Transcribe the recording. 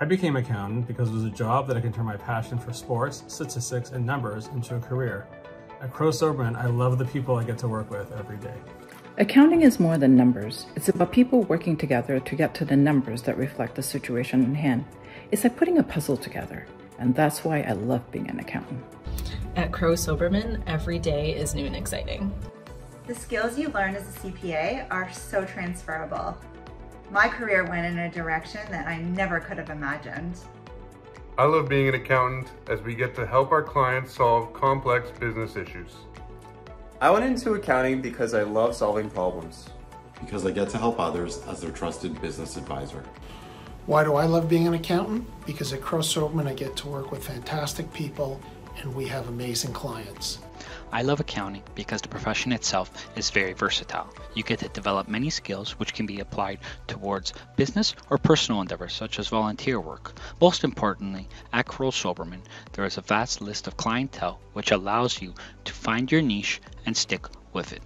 I became an accountant because it was a job that I could turn my passion for sports, statistics, and numbers into a career. At Crowe Soberman, I love the people I get to work with every day. Accounting is more than numbers. It's about people working together to get to the numbers that reflect the situation in hand. It's like putting a puzzle together, and that's why I love being an accountant. At Crowe Soberman, every day is new and exciting. The skills you learn as a CPA are so transferable. My career went in a direction that I never could have imagined. I love being an accountant as we get to help our clients solve complex business issues. I went into accounting because I love solving problems. Because I get to help others as their trusted business advisor. Why do I love being an accountant? Because at Crowe Soberman I get to work with fantastic people and we have amazing clients. I love accounting because the profession itself is very versatile. You get to develop many skills which can be applied towards business or personal endeavors such as volunteer work. Most importantly, at Crowe Soberman, there is a vast list of clientele which allows you to find your niche and stick with it.